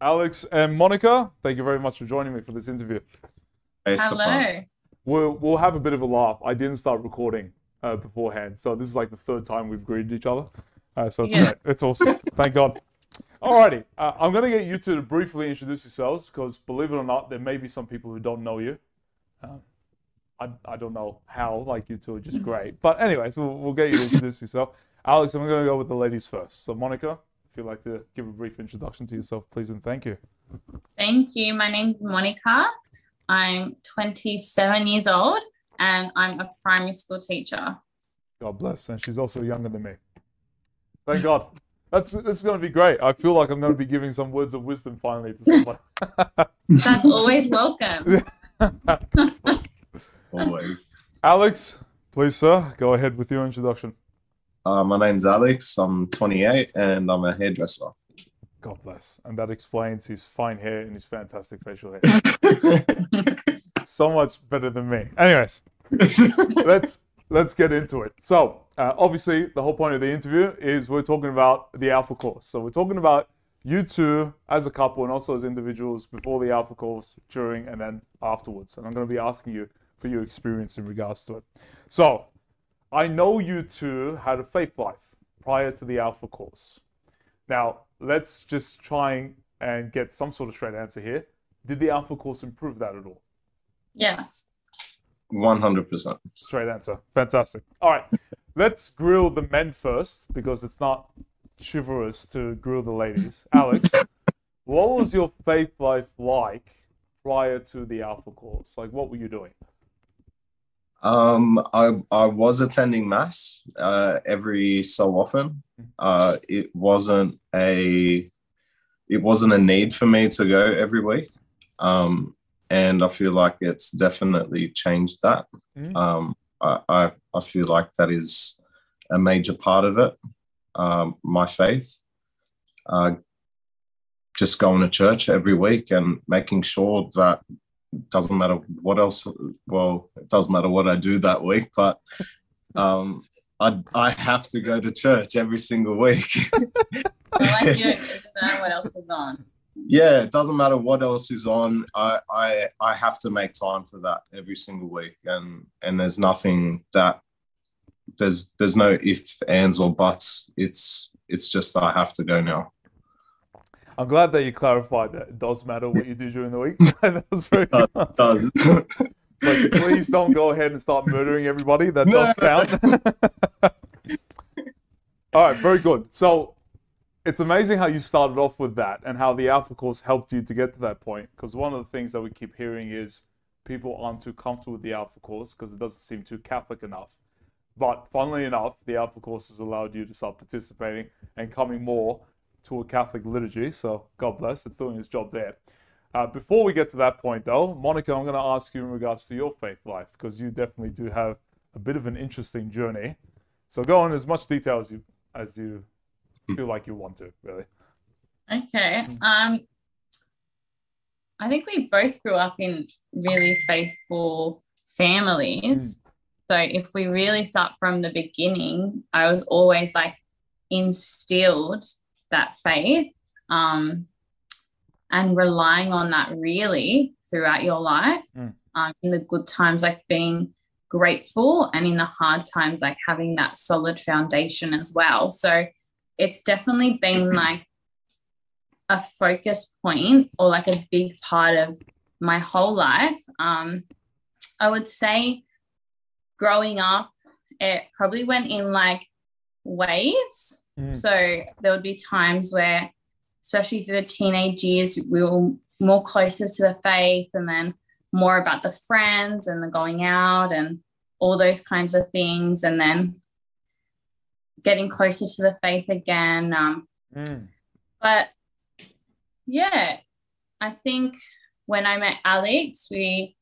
Alex and Monica, thank you very much for joining me for this interview. Hello. We'll, we'll have a bit of a laugh. I didn't start recording uh, beforehand, so this is like the third time we've greeted each other. Uh, so it's, Yeah. great. it's awesome. Thank God. Alrighty, uh, I'm going to get you two to briefly introduce yourselves because, believe it or not, there may be some people who don't know you. Um, I, I don't know how, like you two are just great. But, anyways, we'll, we'll get you to introduce yourself. Alex, I'm going to go with the ladies first. So, Monica, if you'd like to give a brief introduction to yourself, please, and thank you. Thank you. My name's Monica. I'm 27 years old and I'm a primary school teacher. God bless. And she's also younger than me. Thank God. That's that's going to be great. I feel like I'm going to be giving some words of wisdom finally to someone. That's always welcome. Always. Alex, please, sir, go ahead with your introduction. Uh, my name's Alex. I'm 28 and I'm a hairdresser. God bless. And that explains his fine hair and his fantastic facial hair. so much better than me. Anyways, let's let's get into it. So, uh, obviously, the whole point of the interview is we're talking about the Alpha Course. So, we're talking about you two as a couple and also as individuals before the Alpha Course, during, and then afterwards. And I'm going to be asking you for your experience in regards to it. So, I know you two had a faith life prior to the Alpha Course. Now, let's just try and get some sort of straight answer here. Did the Alpha Course improve that at all? Yes. 100%. Straight answer. Fantastic. All right. Let's grill the men first because it's not chivalrous to grill the ladies. Alex, what was your faith life like prior to the Alpha course? Like, what were you doing? Um, I, I was attending mass uh, every so often. Uh, it wasn't a it wasn't a need for me to go every week. Um, and I feel like it's definitely changed that. Mhm. Um, I, I, I feel like that is a major part of it. Um, my faith, uh, just going to church every week and making sure that doesn't matter what else. Well, it doesn't matter what I do that week, but um, I I have to go to church every single week. Like you what else is on. yeah, it doesn't matter what else is on. I I I have to make time for that every single week, and and there's nothing that there's there's no if ands or buts. It's it's just that I have to go now. I'm glad that you clarified that it does matter what you do during the week. that was very Uh, good. Does But please don't go ahead and start murdering everybody. That No. does count. All right, very good. So it's amazing how you started off with that and how the Alpha course helped you to get to that point. Because one of the things that we keep hearing is people aren't too comfortable with the Alpha course because it doesn't seem too Catholic enough. But funnily enough, the Alpha course has allowed you to start participating and coming more to a Catholic liturgy. So God bless, it's doing its job there. Uh, before we get to that point, though, Monica, I'm going to ask you in regards to your faith life because you definitely do have a bit of an interesting journey. So go on as much detail as you as you feel like you want to, really. Okay. Um I think we both grew up in really faithful families. So if we really start from the beginning, I was always like instilled that faith um, and relying on that really throughout your life. Mm. Um, in the good times, like being grateful, and in the hard times, like having that solid foundation as well. So it's definitely been like a focus point or like a big part of my whole life. Um, I would say growing up, it probably went in like waves. Mm. So there would be times where, especially through the teenage years, we were more closer to the faith and then more about the friends and the going out and all those kinds of things. And then getting closer to the faith again. Um, Mm. but yeah, I think when I met Alex, we,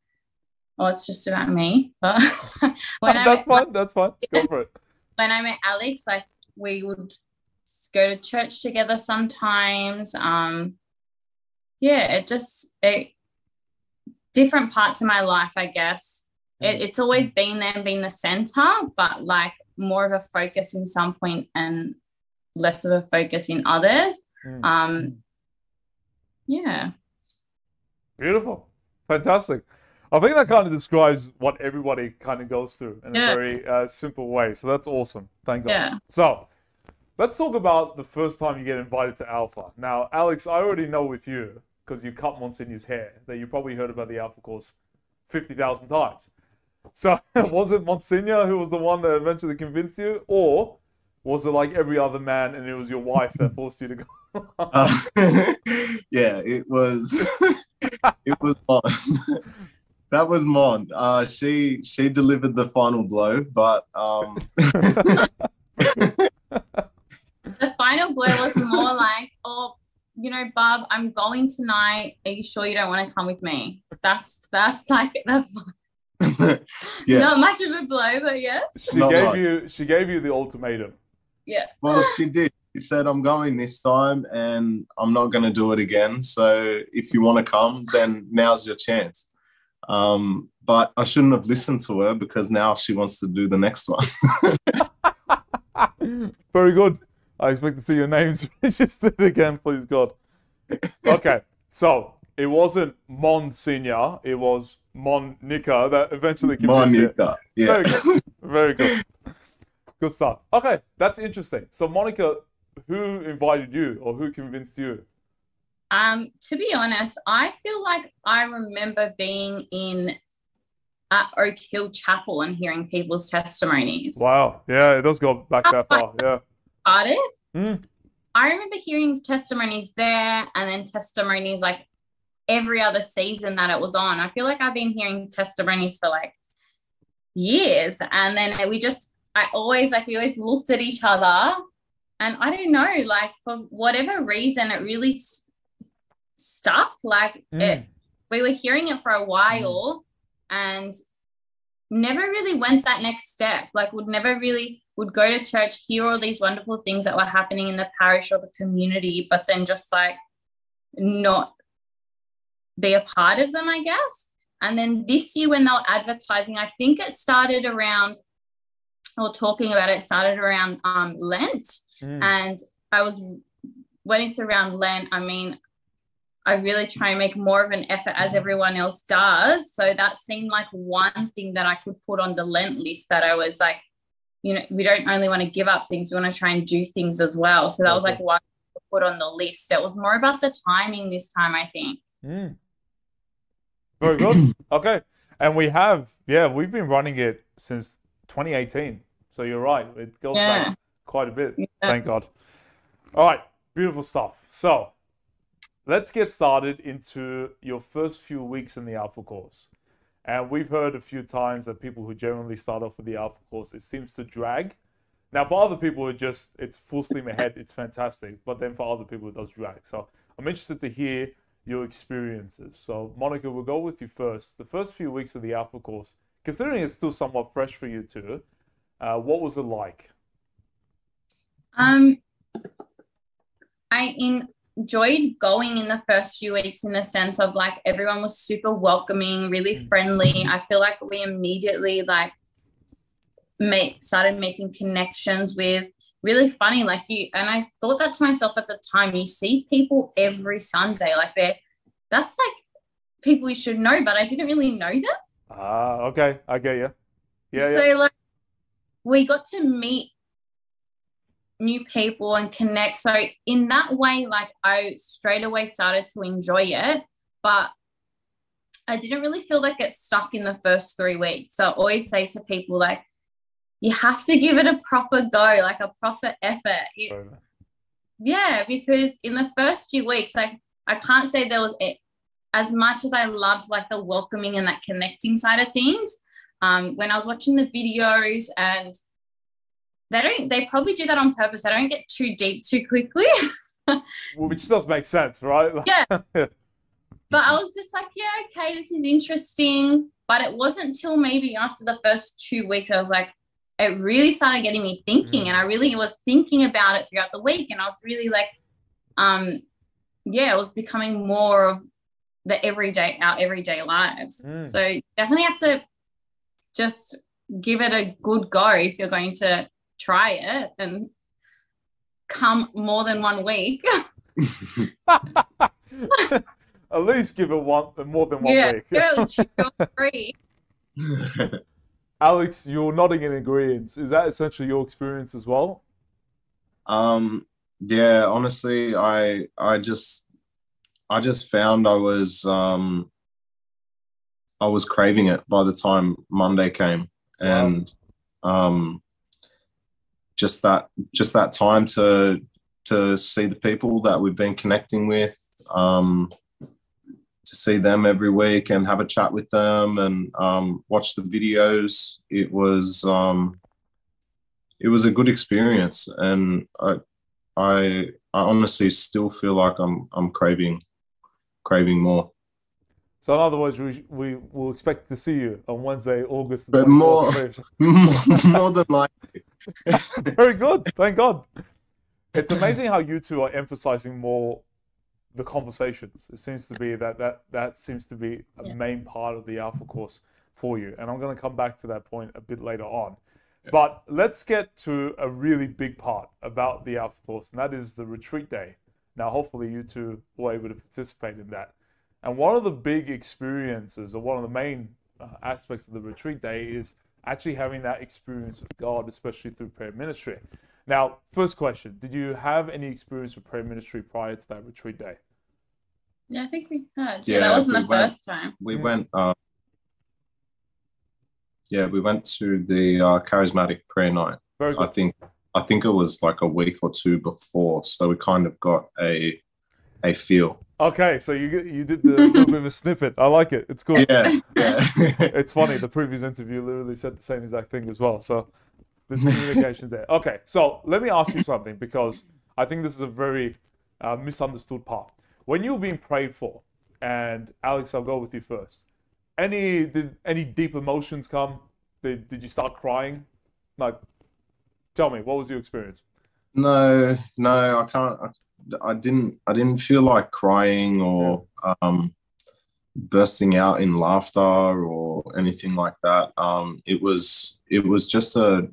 well, it's just about me, but when I that's met, fine. That's fine. Go for it. when I met Alex, like we would go to church together sometimes. Um, yeah, it just it different parts of my life, I guess. It, it's always been there, been the center, but like more of a focus in some point and less of a focus in others. Mm. Um, yeah. Beautiful. Fantastic. I think that kind of describes what everybody kind of goes through in Yeah. a very uh, simple way. So that's awesome. Thank God. Yeah. So let's talk about the first time you get invited to Alpha. Now, Alex, I already know with you, because you cut Monsignor's hair, that you probably heard about the Alpha course 50,000 times. So was it Monsignor who was the one that eventually convinced you? Or was it like every other man and it was your wife that forced you to go? Uh, yeah, it was. it was Mon. That was Mon. Uh, she she delivered the final blow, but um, The final blow was more like, oh, you know, Bob, I'm going tonight. Are you sure you don't want to come with me? That's that's like that's yeah. not much of a blow, but yes. she Not gave much. you she gave you the ultimatum. Yeah. Well, she did. She said, "I'm going this time, and I'm not going to do it again. So if you want to come, then now's your chance." Um, but I shouldn't have listened to her because now she wants to do the next one. Very good. I expect to see your names registered again, please God. Okay, so it wasn't Monsignor, it was Monica that eventually convinced you. Monica. Yeah. Very good. Very good. Good stuff. Okay, that's interesting. So Monica, who invited you or who convinced you? Um, to be honest, I feel like I remember being in at Oak Hill Chapel and hearing people's testimonies. Wow. Yeah, it does go back that far. Yeah. Started. Mm. I remember hearing testimonies there and then testimonies like every other season that it was on. I feel like I've been hearing testimonies for like years. And then we just, I always like, we always looked at each other and I don't know, like for whatever reason, it really stuck. Like Mm. it, we were hearing it for a while and never really went that next step. Like would never really would go to church, hear all these wonderful things that were happening in the parish or the community, but then just like not be a part of them, I guess. And then this year when they were advertising, I think it started around or talking about it started around um, Lent. Mm. And I was when it's around Lent, I mean, I really try and make more of an effort as everyone else does. So that seemed like one thing that I could put on the Lent list that I was like, you know, we don't only want to give up things, we want to try and do things as well. So that was like one to put on the list. It was more about the timing this time, I think. Mm. Very good. Okay. And we have, yeah, we've been running it since 2018. So you're right. It goes Yeah. back quite a bit. Yeah. Thank God. All right. Beautiful stuff. So let's get started into your first few weeks in the Alpha course. And we've heard a few times that people who generally start off with the Alpha course, it seems to drag. Now, for other people, it just it's full steam ahead. It's fantastic. But then for other people, it does drag. So I'm interested to hear your experiences. So, Monica, we'll go with you first. The first few weeks of the Alpha course, considering it's still somewhat fresh for you too, uh, what was it like? Um, I enjoyed going in the first few weeks in the sense of like everyone was super welcoming, really Mm. friendly. I feel like we immediately like made started making connections with really funny like you and I thought that to myself at the time you see people every Sunday like they're that's like people you should know but I didn't really know them Ah, okay, I get you. Yeah, so yeah. like we got to meet new people and connect. So in that way, like I straight away started to enjoy it, but I didn't really feel like it stuck in the first three weeks. So I always say to people like you have to give it a proper go, like a proper effort. You- yeah, because in the first few weeks, like I can't say there was it as much as I loved like the welcoming and that connecting side of things. Um, when I was watching the videos and they don't they probably do that on purpose. They don't get too deep too quickly. Which does make sense, right? Yeah. But I was just like, yeah, okay, this is interesting. But it wasn't till maybe after the first two weeks I was like, it really started getting me thinking. Mm. And I really was thinking about it throughout the week. And I was really like, um, yeah, it was becoming more of the everyday, our everyday lives. Mm. So you definitely have to just give it a good go if you're going to try it and come more than one week. at least give it one more than one yeah, week. girl, she got three. Alex, you're nodding in agreement. Is that essentially your experience as well? Um, yeah, honestly, I I just I just found I was um I was craving it by the time Monday came. And um just that just that time to to see the people that we've been connecting with, um to see them every week and have a chat with them and um, watch the videos. It was um, it was a good experience, and I, I I honestly still feel like I'm I'm craving craving more. So in other words, we we will expect to see you on Wednesday, August. But 24th. more more than likely. Very good. Thank God. It's amazing how you two are emphasizing more the conversations. It seems to be that that that seems to be a Yeah. main part of the Alpha course for you, and I'm going to come back to that point a bit later on. But let's get to a really big part about the Alpha course, and that is the retreat day. Now, hopefully, you two were able to participate in that. And one of the big experiences, or one of the main uh, aspects of the retreat day, is actually having that experience with God, especially through prayer ministry. Now, first question Did you have any experience with prayer ministry prior to that retreat day? Yeah, I think we had. Yeah, Yeah, that wasn't we the went- first time. We went. Uh, yeah, we went to the uh, charismatic prayer night. Very I think I think it was like a week or two before, so we kind of got a a feel. Okay, so you you did the little bit of a snippet. I like it. It's cool. Yeah, yeah. It's funny. The previous interview literally said the same exact thing as well. So there's communication there. Okay, so let me ask you something because I think this is a very uh, misunderstood part. When you were being prayed for, and Alex, I'll go with you first. Any did any deep emotions come? Did did you start crying? Like, tell me, what was your experience? no, no, I can't. I, I didn't. I didn't feel like crying or um, bursting out in laughter or anything like that. Um, it was. It was just a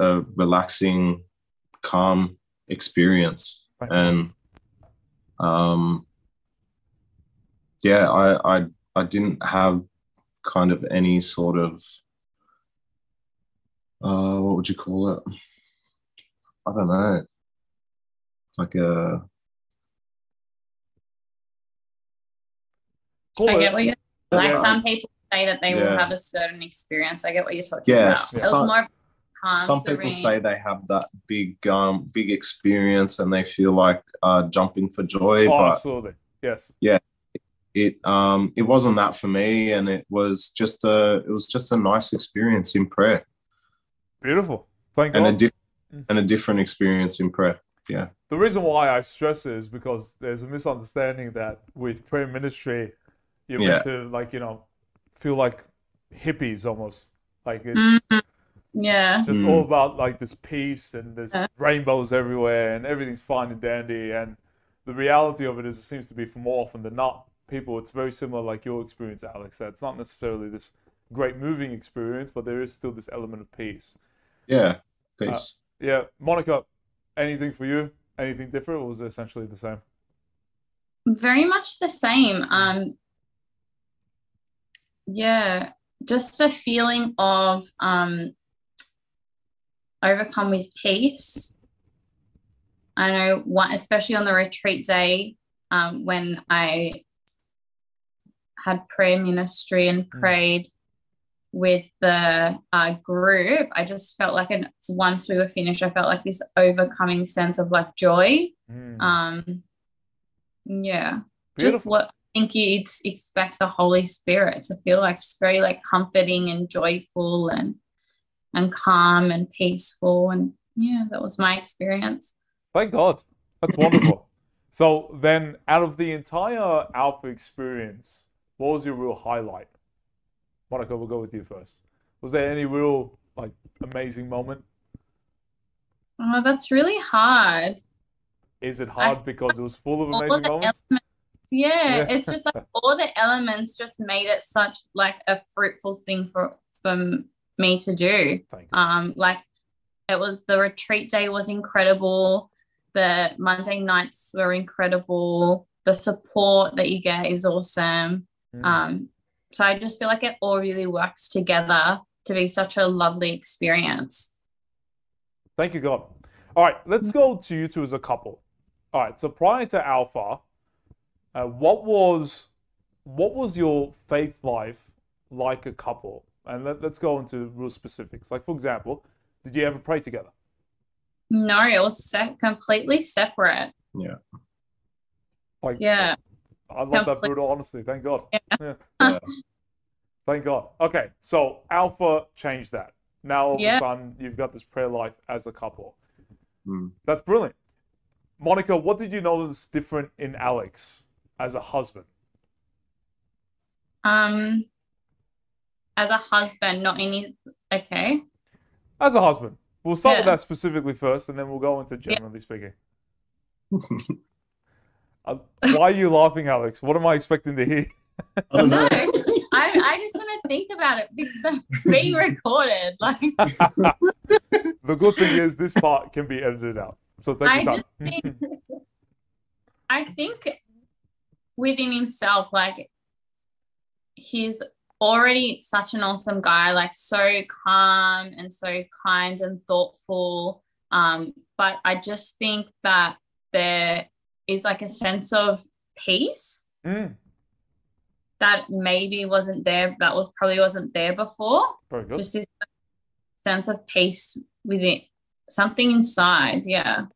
a relaxing, calm experience. You. and um yeah i i i didn't have kind of any sort of uh what would you call it i don't know like a Call I get what you like. Yeah. Some people say that they will have a certain experience. I get what you're talking Yes, about. It was some- more some people say they have that big um big experience and they feel like uh jumping for joy Oh, but absolutely. Yes. Yeah. It um it wasn't that for me and it was just a it was just a nice experience in prayer Beautiful. Thank and a God. diff- and a different experience in prayer yeah The reason why I stress it is because there's a misunderstanding that with prayer ministry, you're Yeah. meant to like you know feel like hippies almost. Like it's Mhm. Yeah. it's Mm. all about like this peace and there's Yeah. rainbows everywhere and everything's fine and dandy. And the reality of it is, it seems to be for more often than not, people. It's very similar like your experience, Alex. That it's not necessarily this great moving experience, but there is still this element of peace. yeah peace Yeah, Monica, anything for you? Anything different, or was it essentially the same? Very much the same. Um, yeah, just a feeling of um, overcome with peace. I know one, especially on the retreat day, um, when I had prayer ministry and Mm. prayed with the uh, group, I just felt like, an, once we were finished, I felt like this overcoming sense of like joy. Mm, Um, yeah, just what I think you'd expect the Holy Spirit to feel like, just very like comforting and joyful and and calm and peaceful. And yeah, that was my experience. Thank God. That's wonderful. so then, out of the entire Alpha experience, what was your real highlight? Monica, we'll go with you first. Was there any real like amazing moment? Oh, that's really hard. Is it hard because it was full of amazing moments? elements, yeah, Yeah. it's just like all the elements just made it such like a fruitful thing for for me to do. Thank you. Um, like it was the retreat day was incredible. The Monday nights were incredible. the support that you get is awesome. Mm. Um, so I just feel like it all really works together to be such a lovely experience. Thank you, God. All right, let's go to you two as a couple. All right, so prior to Alpha, uh, what was what was your faith life like a couple? And let, let's go into real specifics. Like, for example, did you ever pray together? No, it was se- completely separate. Like, Yeah. I love that brutal honesty. Thank God. Yeah. Yeah. Thank God. Okay, so Alpha changed that. Now all of a sudden you've got this prayer life as a couple. Mm. That's brilliant. Monica, what did you notice different in Alex as a husband? Um, as a husband, not any. Okay. As a husband. We'll start with that specifically first, and then we'll go into generally speaking. Uh, why are you laughing, Alex? What am I expecting to hear? I don't No, know. I, I just want to think about it because I'm being recorded. Like, The good thing is this part can be edited out. So take I your time. just think, I think within himself, like, he's already such an awesome guy, like, so calm and so kind and thoughtful. Um, but I just think that there is like a sense of peace Mm, that maybe wasn't there, that was probably wasn't there before. very good. Just this sense of peace within something inside. Yeah.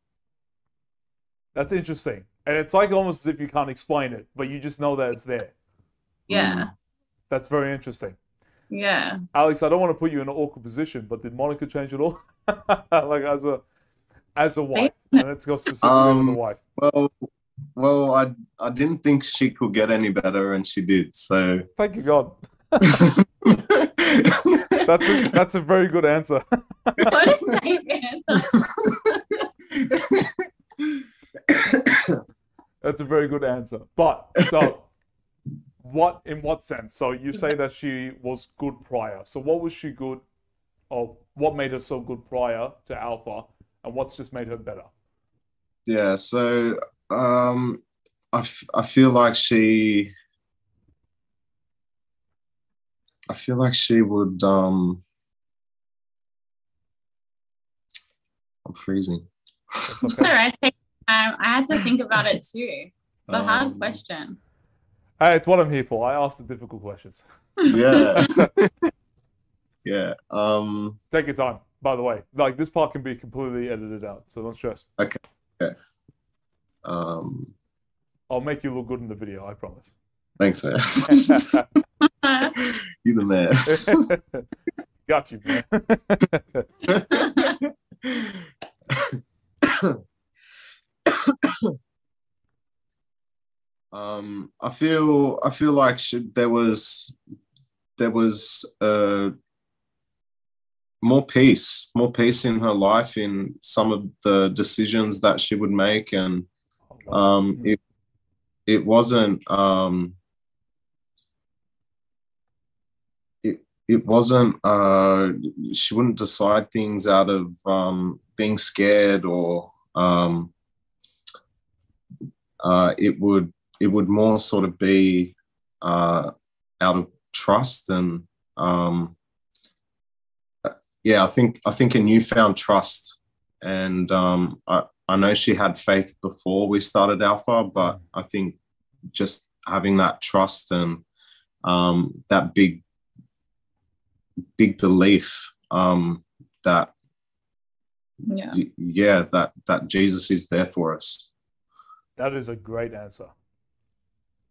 That's interesting. And it's like almost as if you can't explain it, but you just know that it's there. Yeah. That's very interesting. Yeah. Alex, I don't want to put you in an awkward position, but did Monica change at all? like as a as a wife. And let's go specifically with the Um, wife. Well, well, I I didn't think she could get any better, and she did. So Thank you, God. That's a, that's a very good answer. What a statement. That's a very good answer. But so what in what sense? So you say that she was good prior. So what was she good or what made her so good prior to Alpha and what's just made her better? yeah. So um, I f- I feel like she. I feel like she would. Um, I'm freezing. That's It's okay. all right. I had to think about it too. It's a hard Um, question. Hey, it's what I'm here for. I ask the difficult questions. Yeah. yeah. Um. Take your time, by the way. Like this part can be completely edited out, so don't stress. Okay. Um. I'll make you look good in the video, I promise. Thanks, man. you the man. Got you, man. um. I feel. I feel like she, there was. There was. Uh. More peace, more peace in her life, in some of the decisions that she would make, and um, it it wasn't um, it it wasn't uh, she wouldn't decide things out of um, being scared or um, uh, it would it would more sort of be uh, out of trust and um, yeah I think I think a newfound trust and um, I, I know she had faith before we started Alpha, but I think just having that trust and um, that big, big belief um, that yeah. yeah, that that Jesus is there for us. That is a great answer.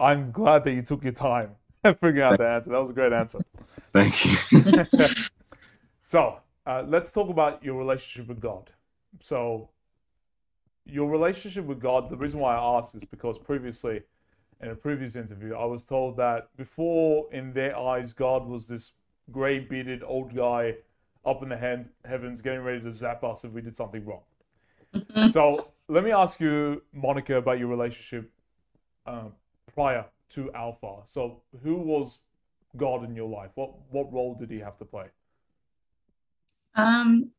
I'm glad that you took your time figuring out the answer. That was a great answer. Thank you. so uh, let's talk about your relationship with God. So your relationship with God, the reason why I asked is because previously, in a previous interview, I was told that before, in their eyes, God was this grey bearded old guy up in the head, heavens getting ready to zap us if we did something wrong. Mhm. So let me ask you, Monica, about your relationship uh, prior to Alpha. So who was God in your life? What what role did he have to play? Um,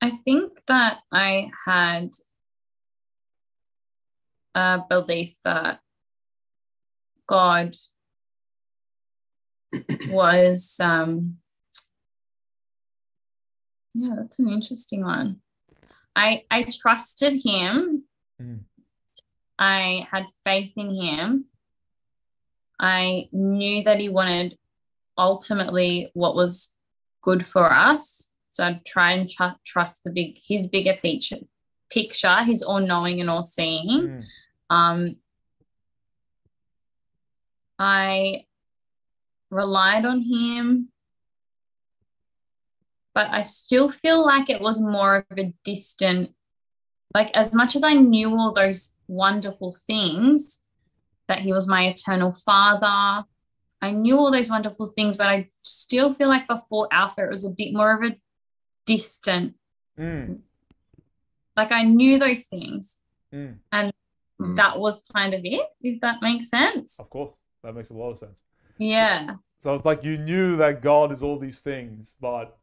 I think that I had a belief that God was um yeah, that's an interesting one. I I trusted him. Mm. I had faith in him. I knew that he wanted ultimately what was good for us. So I'd try and tr- trust the big his bigger picture picture, his all knowing and all seeing. Mm. Um I relied on him but I still feel like it was more of a distant, like as much as I knew all those wonderful things, that he was my eternal father. I knew all those wonderful things, but I still feel like before Alpha, it was a bit more of a distant, Mm. like I knew those things. Mm. Mm. That was kind of it, if that makes sense. Of course, that makes a lot of sense. Yeah. So it's like you knew that God is all these things, but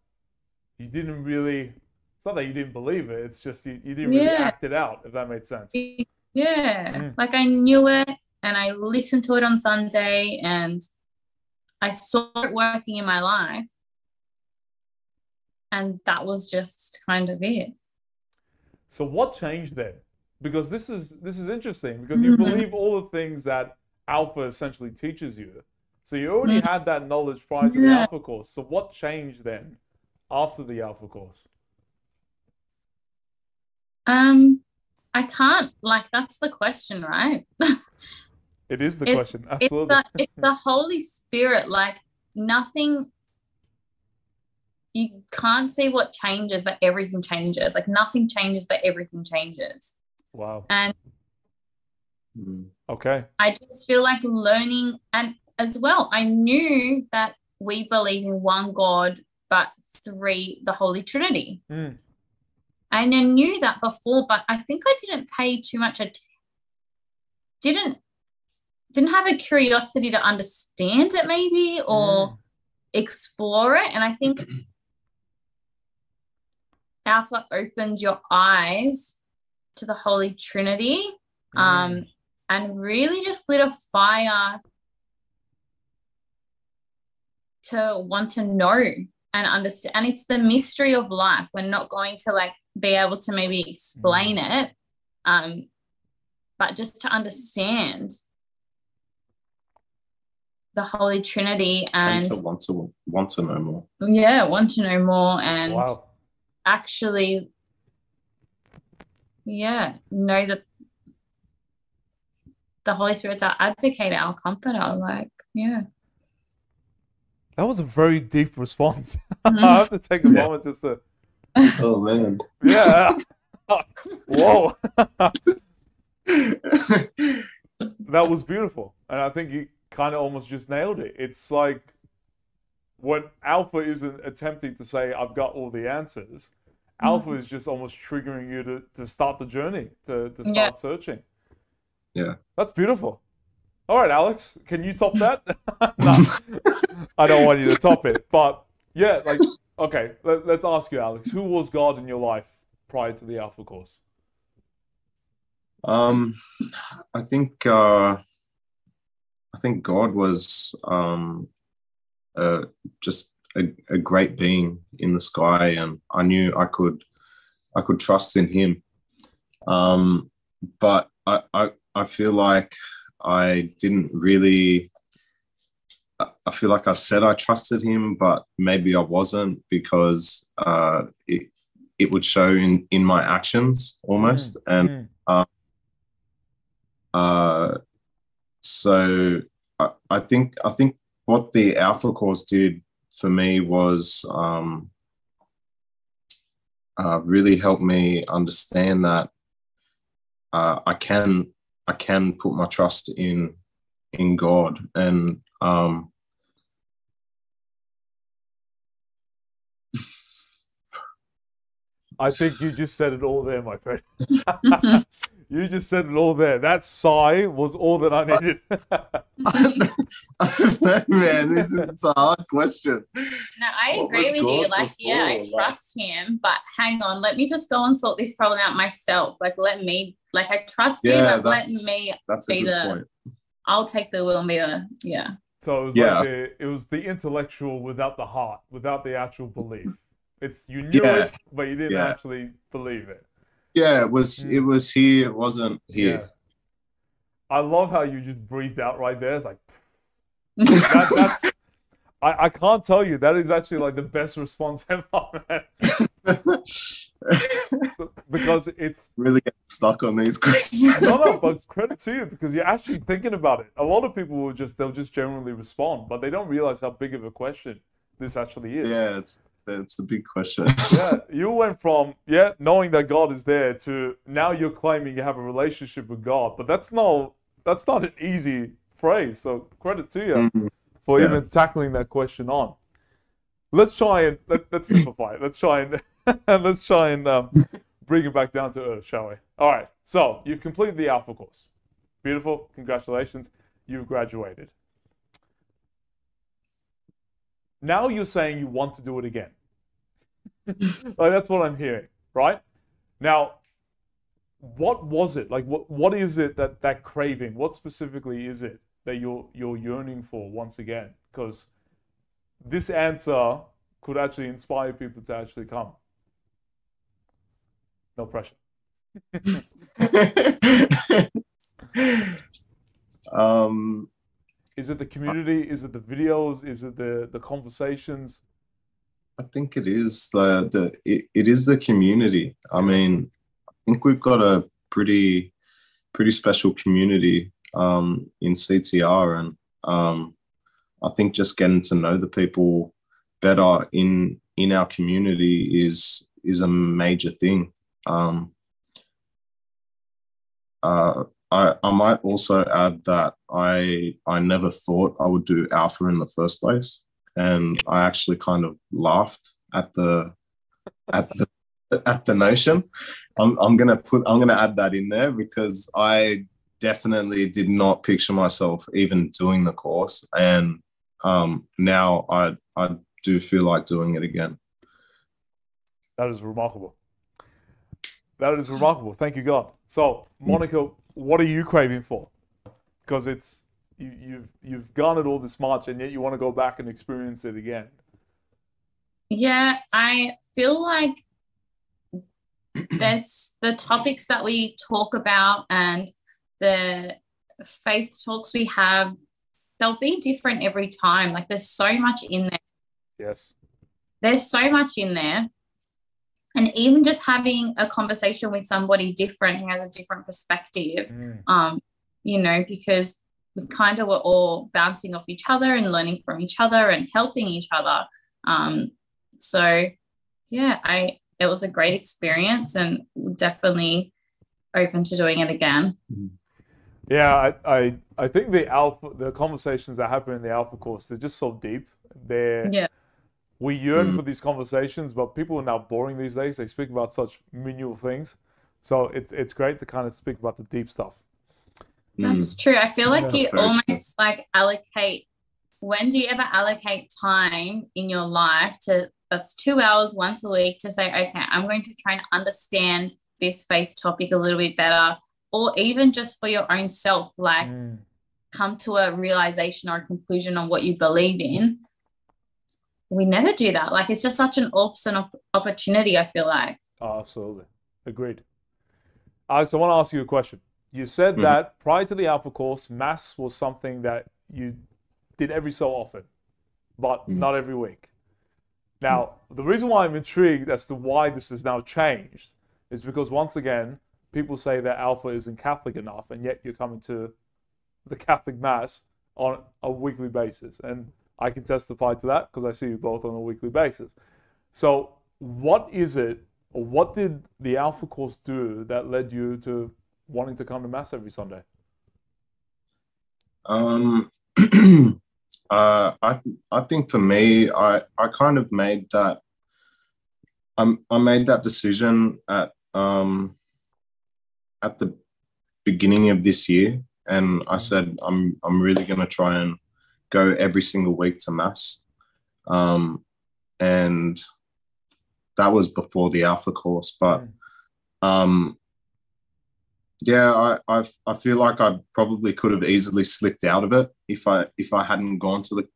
you didn't really. It's not that you didn't believe it. It's just you, you didn't really Yeah. act it out. If that made sense. Yeah. Mm. Like I knew it and I listened to it on Sunday and I saw it working in my life. And that was just kind of it. So what changed then? Because this is this is interesting because you Mhm. believe all the things that Alpha essentially teaches you. So you already Mm. had that knowledge prior to the Yeah. Alpha course. So what changed then after the Alpha course? Um, I can't like that's the question, right? It is the It's- question. It's Absolutely. the it's the Holy Spirit, like nothing you can't see what changes, but everything changes. Like nothing changes, but everything changes. Wow. And Mm. Okay. I just feel like learning, and as well, I knew that we believe in one God, but three, the Holy Trinity. Mm. And I knew that before, but I think I didn't pay too much attention. Didn't didn't have a curiosity to understand it, maybe, or Mm. explore it. And I think Alpha opens your eyes to the Holy Trinity Mm. um, and really just lit a fire to want to know and understand. And it's the mystery of life. We're not going to like be able to maybe explain it, um, but just to understand the Holy Trinity And and to want to want to know more. yeah, want to know more and Wow. actually, yeah, know that the Holy Spirit's our advocate, our comforter. Like, yeah. That was a very deep response. Mhm. I have to take a Yeah. moment just to Oh man. Yeah. Whoa. that was beautiful. And I think you kind of almost just nailed it. It's like when Alpha isn't attempting to say, I've got all the answers, Alpha is just almost triggering you to, to start the journey, to, to start Yeah. searching. Yeah. That's beautiful. All right, Alex, can you top that? no, I don't want you to top it. But yeah, like, okay, let, let's ask you, Alex, who was God in your life prior to the Alpha course? Um, I think uh, I think God was um, uh, just a, a great being in the sky, and I knew I could I could trust in Him. Um, but I, I I feel like I didn't really. I- feel like I said I trusted Him, but maybe I wasn't because uh, it it would show in in my actions almost, and Mm. uh, so I, I think I think what the Alpha course did for me was um, uh, really help me understand that uh, I can I can put my trust in in God and um, I think you just said it all there, my friend. You just said it all there. That sigh was all that I needed. I don't know, man. This is a hard question. No, I What agree was with you. God Like, yeah, I before? Like- trust him, but hang on, let me just go and sort this problem out myself. Like, let me, like, I trust him, Yeah, but let me, that's a be good the- point. I'll take the wheel and be the, yeah. so it was Yeah. like the, it was the intellectual without the heart, without the actual belief. It's you knew Yeah. it, but you didn't Yeah. actually believe it. Yeah, it was it was here, it wasn't here. I love how you just breathed out right there. It's like that, that's. I, I can't tell you that is actually like the best response ever, man. because it's really get stuck on these questions. no, no, but credit to you because you're actually thinking about it. A lot of people will just they'll just generally respond, but they don't realize how big of a question this actually is. yeah, it's it's a big question. yeah, you went from yeah knowing that God is there to now you're claiming you have a relationship with God, but that's no that's not an easy phrase. So credit to you Mhm. for Yeah. even tackling that question on. Let's try and let, let's simplify it. Let's try and let's try and um, bring it back down to earth, shall we? All right. So you've completed the Alpha course. Beautiful. Congratulations. You've graduated. Now you're saying you want to do it again. like that's what I'm hearing, right? Now, what was it? Like what what is it that that craving? What specifically is it that you're you're yearning for once again? Because this answer could actually inspire people to actually come. No pressure. um, Is it the community? Is it the videos? Is it the the conversations? I think it is the the it, it is the community. I mean, I think we've got a pretty pretty special community um, in CTR, and um, I think just getting to know the people better in in our community is is a major thing. Um, uh, I, I might also add that I I never thought I would do alpha in the first place, and I actually kind of laughed at the at the at the notion. I'm I'm gonna put I'm gonna add that in there because I definitely did not picture myself even doing the course, and um, now I I do feel like doing it again. That is remarkable. That is remarkable. Thank you, God. So, Monica, what are you craving for? Because it's you, you've you've garnered all this much, and yet you want to go back and experience it again. Yeah, I feel like there's the topics that we talk about and the faith talks we have, they'll be different every time. Like there's so much in there. Yes. There's so much in there. And even just having a conversation with somebody different who has a different perspective, Mm. um, you know, because we kind of were all bouncing off each other and learning from each other and helping each other. Um, so yeah, I it was a great experience and definitely open to doing it again. Yeah, I, I I think the alpha the conversations that happen in the alpha course they're just so deep. They're Yeah. We yearn Mm. for these conversations, but people are now boring these days. They speak about such menial things. So it's it's great to kind of speak about the deep stuff. Mm. That's true. I feel like That's you very true. almost like allocate when do you ever allocate time in your life to that's two hours once a week to say, okay, I'm going to try and understand this faith topic a little bit better, or even just for your own self, like Mm. come to a realization or a conclusion on what you believe in. We never do that. Like it's just such an awesome op- opportunity, I feel like. Oh, absolutely. Agreed. Alex, I want to ask you a question. You said Mhm. that prior to the Alpha course, mass was something that you did every so often, but Mhm. not every week. Now, the reason why I'm intrigued as to why this has now changed is because, once again, people say that Alpha isn't Catholic enough, and yet you're coming to the Catholic Mass on a weekly basis. And I can testify to that because I see you both on a weekly basis. So, what is it, or what did the Alpha course do that led you to wanting to come to Mass every Sunday? Um, uh, I th- I think for me, I I kind of made that. Um, I made that decision at um, at the beginning of this year, and I said I'm I'm really going to try and go every single week to mass, um, and that was before the Alpha course. But um, yeah, I, I I feel like I probably could have easily slipped out of it if I if I hadn't gone to the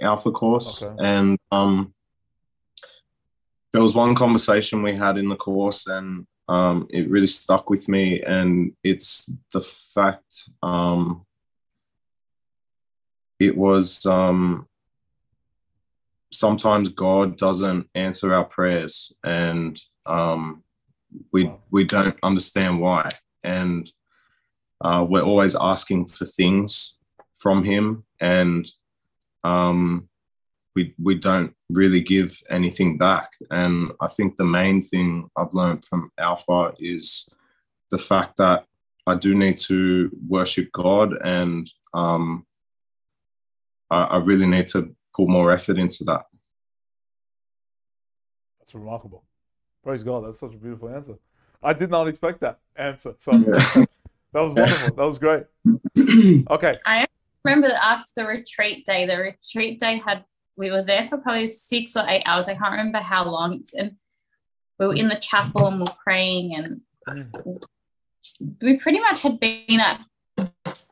Alpha course, Okay. and um, there was one conversation we had in the course, and um, it really stuck with me, and it's the fact um, it was um, sometimes God doesn't answer our prayers, and um, we we don't understand why, and uh, we're always asking for things from Him, and um, we we don't really give anything back. And I think the main thing I've learned from Alpha is the fact that I do need to worship God, and um, I, I really need to put more effort into that. That's remarkable. Praise God. That's such a beautiful answer. I did not expect that answer. So Yeah. that was wonderful. That was great. Okay. I remember that after the retreat day, the retreat day had we were there for probably six or eight hours. I can't remember how long. And we were in the chapel and we we're praying and Mm. we pretty much had been at at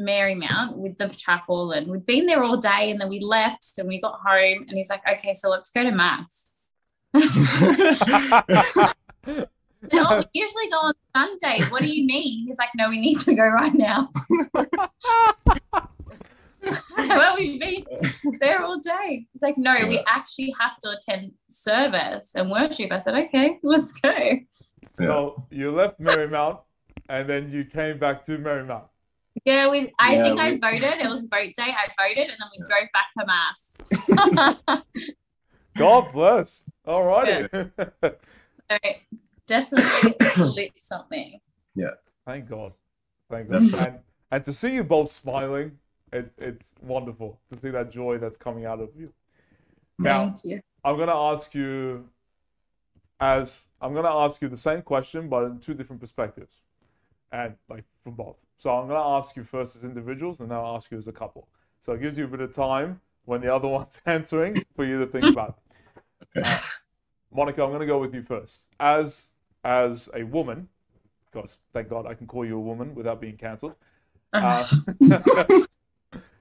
Marymount with the chapel and we'd been there all day and then we left and we got home and he's like, okay, so let's go to mass. No, we usually go on Sunday. What do you mean? He's like, no, we need to go right now. well, we've been there all day. It's like, no, we actually have to attend service and worship. I said, okay, let's go. So you left Marymount and then you came back to Marymount. Yeah, we. I Yeah, think I voted. It was vote day. I voted, and then we drove back to mass. God bless. All righty. so definitely lit something. Yeah. Thank God. Thank God. And, and to see you both smiling, it, it's wonderful to see that joy that's coming out of you. Mm. Now, Thank you. I'm gonna ask you as I'm gonna ask you the same question but in two different perspectives. And like from both. So I'm gonna ask you first as individuals and then I'll ask you as a couple. So it gives you a bit of time when the other one's answering for you to think about. Okay. Uh, Monica, I'm gonna go with you first. As as a woman, because thank God I can call you a woman without being cancelled. Uh,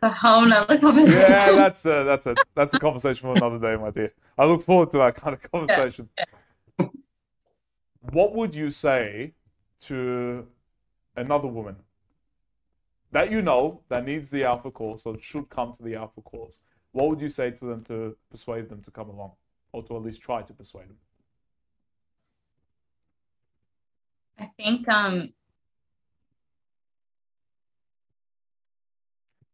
a whole conversation. yeah, that's a that's a that's a conversation for another day, my dear. I look forward to that kind of conversation. What would you say to another woman that you know that needs the alpha course or should come to the alpha course? What would you say to them to persuade them to come along, or to at least try to persuade them? I think um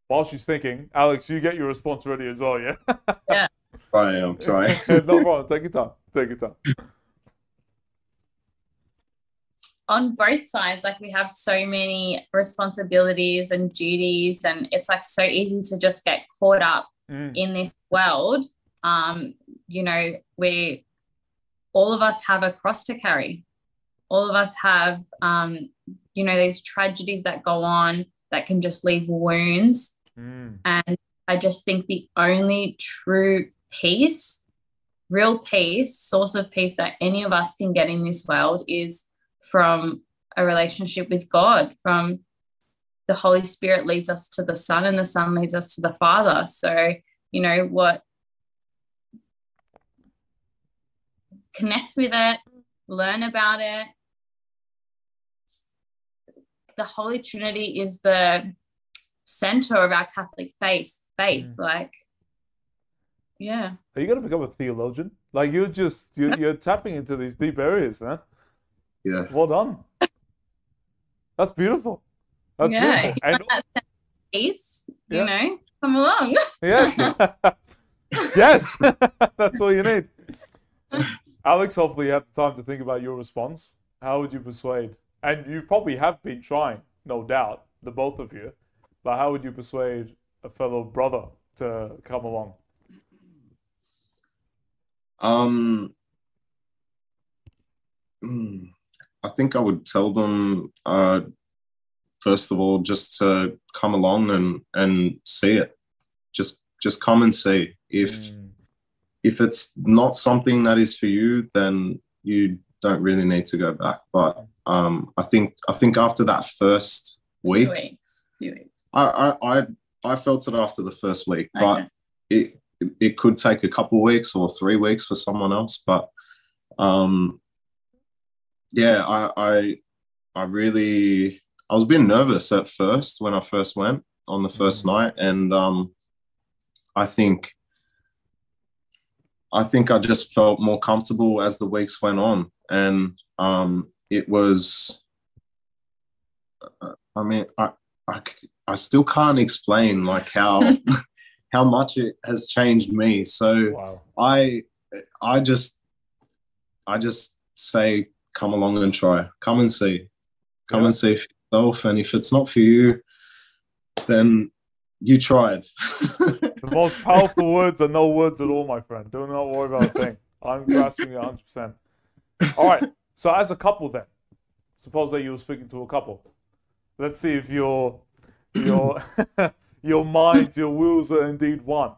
While she's thinking, Alex, you get your response ready as well, yeah? I am trying. no problem. Take your time. Take your time. on both sides, like we have so many responsibilities and duties, and it's like so easy to just get caught up Mm, in this world. Um, you know, we all of us have a cross to carry. All of us have, um, you know, these tragedies that go on that can just leave wounds. mm, And I just think the only true peace, real peace, source of peace that any of us can get in this world is from a relationship with God, from the Holy Spirit leads us to the Son, and the Son leads us to the Father. So, you know, what connect with it, learn about it. The Holy Trinity is the center of our Catholic faith. Faith, Mm. like, yeah, Are you gonna become a theologian? Like you're just you're, you're tapping into these deep areas, man. Yeah. Well done. That's beautiful. That's yeah. beautiful. If you want that sense of peace, Yeah. you know, come along. yes, yes, that's all you need. Alex, hopefully you have the time to think about your response. How would you persuade? And you probably have been trying, no doubt, the both of you. But how would you persuade a fellow brother to come along? Um, mm, I think I would tell them uh, first of all just to come along and and see it. Just just come and see. If Mm. if it's not something that is for you, then you don't really need to go back. But um, I think I think after that first Few week, weeks. Few weeks. I I I, I felt it after the first week, but Okay. it it could take a couple weeks or three weeks for someone else. But um, yeah, I I I really I was a bit nervous at first when I first went on the 1st Mhm. night, and um, I think I think I just felt more comfortable as the weeks went on, and um, it was. I mean, I I, I still can't explain like how how much it has changed me. So Wow. I I just I just say come along and try. Come and see. Come Yeah. and see for yourself. And if it's not for you, then you tried. The most powerful words are no words at all, my friend. Do not worry about a thing. I'm grasping it 100%. All right. So, as a couple, then, suppose that you were speaking to a couple. Let's see if your your your minds, your wills are indeed one.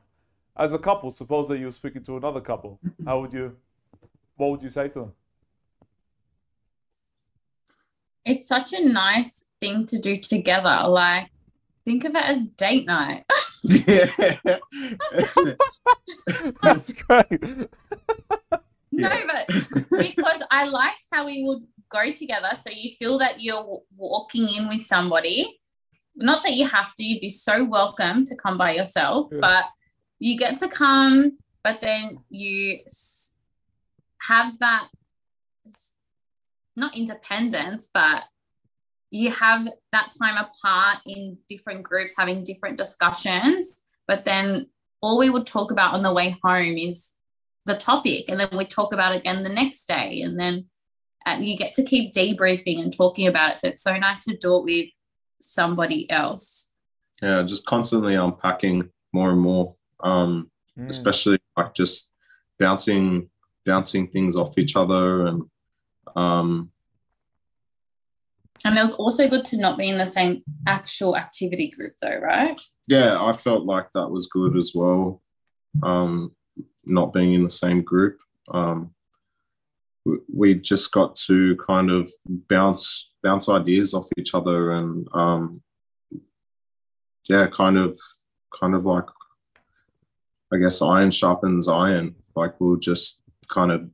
As a couple, suppose that you were speaking to another couple. How would you? What would you say to them? It's such a nice thing to do together. Like, think of it as date night. yeah. That's great. no, but because I liked how we would go together. So you feel that you're walking in with somebody. Not that you have to, you'd be so welcome to come by yourself, Yeah. but you get to come, but then you have that not independence, but you have that time apart in different groups having different discussions. But then all we would talk about on the way home is the topic and then we talk about it again the next day and then and you get to keep debriefing and talking about it so it's so nice to do it with somebody else yeah, just constantly unpacking more and more. Um, Mm. especially like just bouncing bouncing things off each other and um and it was also good to not be in the same actual activity group though right? Yeah i felt like that was good as well. Um not being in the same group. Um we, just got to kind of bounce bounce ideas off each other and um yeah kind of kind of like i guess iron sharpens iron. Like we'll just kind of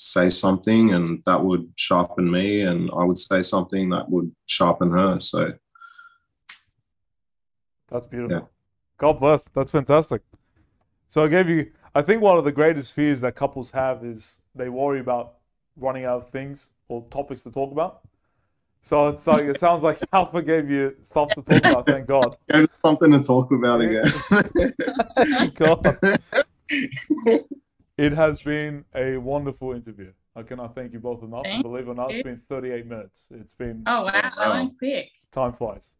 say something and that would sharpen me and i would say something that would sharpen her so That's beautiful. Yeah. God bless. That's fantastic. So I gave you. I think one of the greatest fears that couples have is they worry about running out of things or topics to talk about. So it's like it sounds like Alpha gave you stuff to talk about. Thank God. There's something to talk about again. God. It has been a wonderful interview. I cannot thank you both enough. Thank believe it or not, it's been 38 minutes. It's been oh wow that wow. went quick time flies.